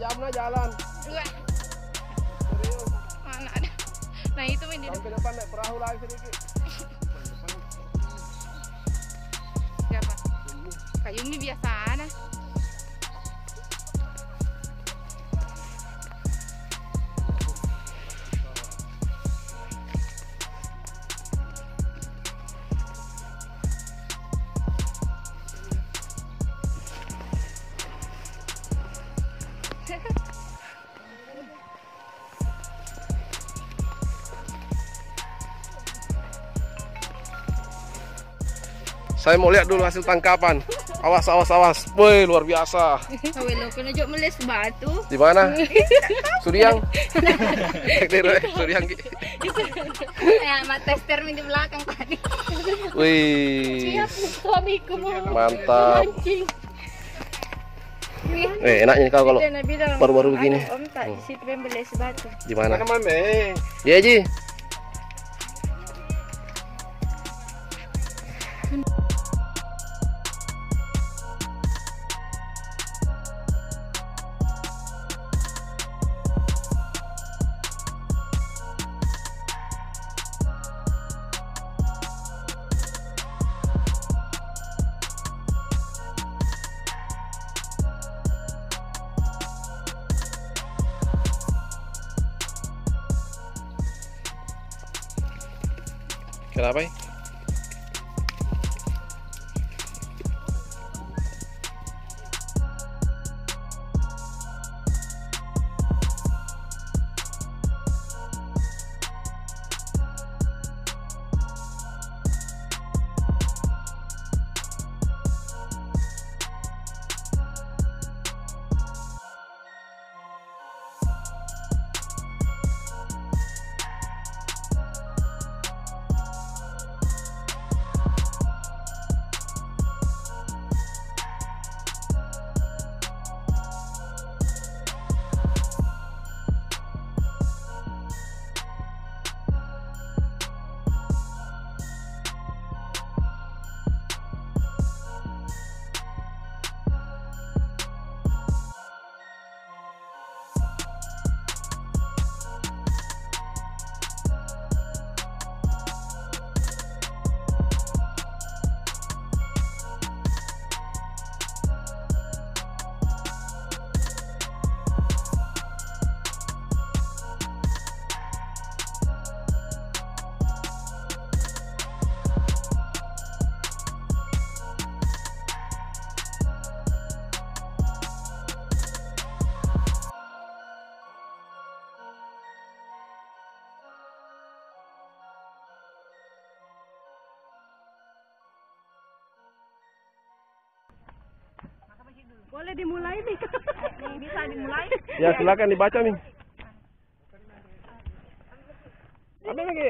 sana jalan. Dua. Serius. Mana ada? Nah itu main di depan. Depan naik perahu lagi sedikit. Siapa? Kak Yumi biasa Saya mau lihat dulu hasil tangkapan. Awas, awas, awas. Woi, luar biasa. Kau lo penunjuk meles batu. Di mana? Suriang. Suriang. Ya, tester di belakang tadi. Wih, Suamiku mantap. Eh, enaknya kau kalau baru-baru begini. "Ada Om tak di situ yang meles batu. di mana? Mame. Ya, Ji. Kenapa? ya? Boleh dimulai nih. Bisa dimulai. Ya, silakan dibaca, Ming. Ambil lagi.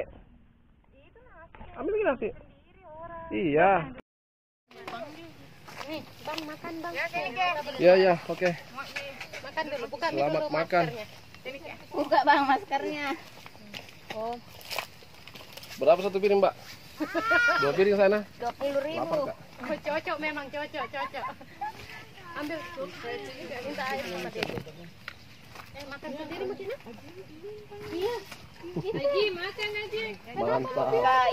Ambil lagi nasi. Iya. Nih, Bang makan, Bang. Ya, ya, oke. Makan dulu, buka Selamat dulu makan. maskernya. Buka Bang maskernya. Oh, Berapa satu piring, Mbak? Dua piring sana. 20 Lapar, Kak. Oh, cocok memang cocok, cocok. Ambil tuh, minta air sama dia. Eh, makan sendiri makinnya? Iya. Lagi makan aja. Mantap.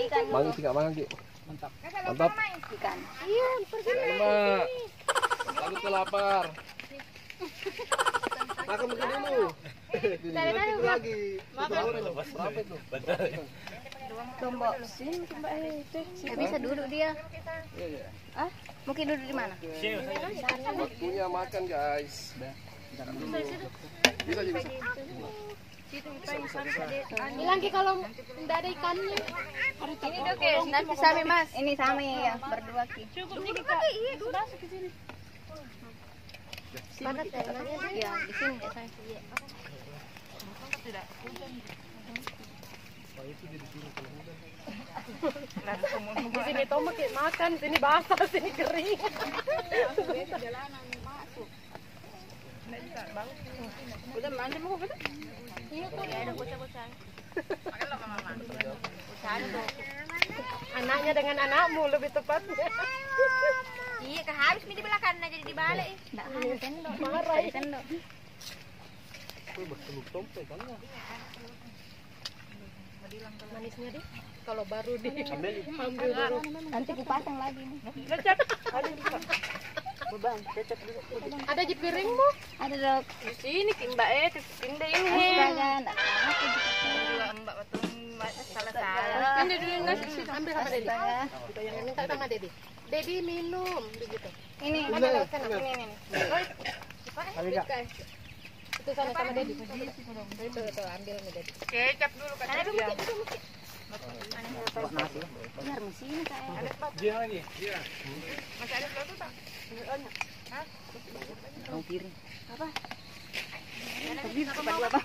ikan Bang, sih nggak makan, Ki. Mantap. Mantap. ikan. Iya, pergi. Ya. Takut kelapar. Makan makan dulu. Dari tadi lagi. Berapa itu? Tombok sini Mbak itu. Nggak bisa duduk dia. Iya, iya. Ah, mungkin duduk di mana? Waktunya makan, guys. Bisa, bisa. Bilang Ki kalau tidak ada ikannya. Ini dok ya, nanti sami mas. Ini sami ya, berdua ki. Cukup sini kak. Iya, masuk ke sini. Padat ya, di sini ya saya. Di sini tombak makan, sini basah, sini kering. Udah mandi mau betul? Iya tuh ada bocah-bocah. Anaknya dengan anakmu lebih tepatnya. Iya, kehabis mi di belakang jadi dibalik. Enggak ada sendok. Marah. sendok. Manisnya deh. Kalau baru di ambil baru. Nanti ku pasang lagi nih. Ada di piringmu? Ada dok. Di sini Mbak eh, pindah ini. Dua Mbak betul salah-salah. Ini dulu nasi sih ambil sama Dedi. Yang minta sama Dedi. Dedi minum begitu. Ini. Lewat sana? Ini ini. ini. Itu sana sama Dedi. Itu itu ambil nih Dedi. Kecap dulu kan. Ada Biar mesin kayak. Masih ada satu tak? Tapi tempat dua apa?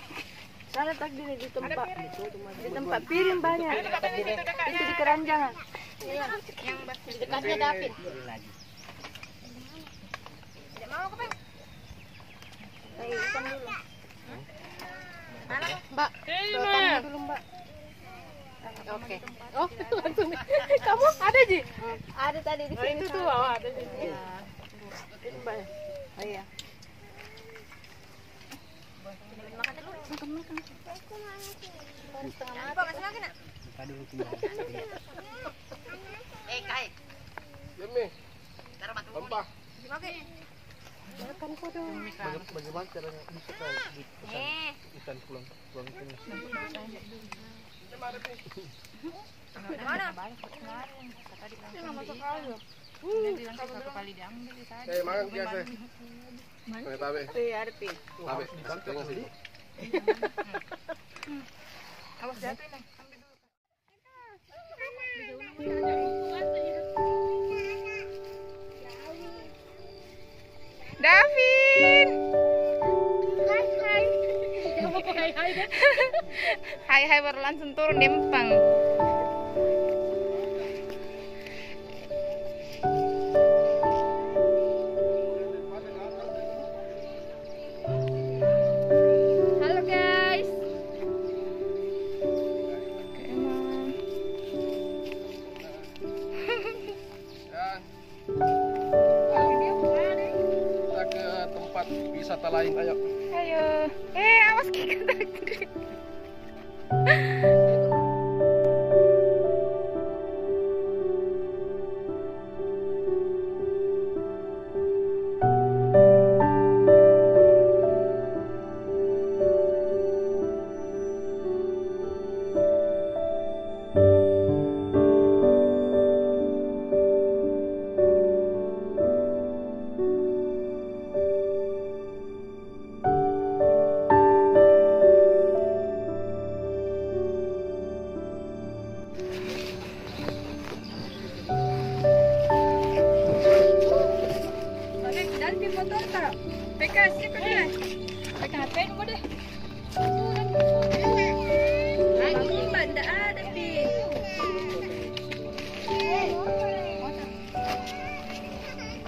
Sana tak di di tempat di tempat piring banyak. Itu di keranjang. Yang bas Di dekatnya David. tidak mau ke Saya ikan dulu. Mbak, potong dulu Mbak. Oke. Oh, langsung. Kamu ada Ji? Ada tadi di sini. Itu tuh, oh, ada di sini. Itu mbak. Oh iya. Apa masih lagi nak? Eh kai. Demi. Taruh batu. Oke. Makan dong. Bagaimana caranya bisa tahu Eh. ikan pulang pulang? Mana? Eh, makan biasa. Mana tabe? Iya, ada pi. Tabe. Awas jatuh nih. Davin. Hai hai. Hai hai. Hai hai baru langsung turun di Empang. Wisata lain, ayo. Ayo. Eh,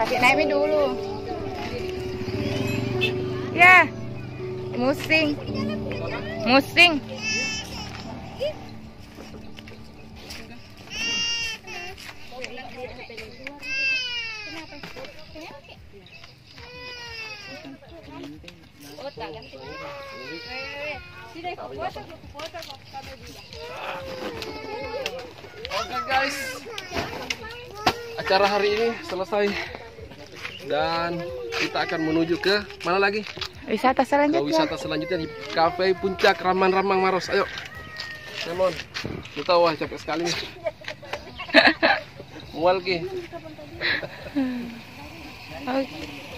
Kasih naik dulu. Ya. Musing. Musing. Oke guys, acara hari ini selesai dan kita akan menuju ke mana lagi? Wisata Ke selanjutnya. wisata selanjutnya di Cafe Puncak Ramang-Ramang Maros. Ayo, Simon, kita wah capek sekali nih. Mual ki. Oke.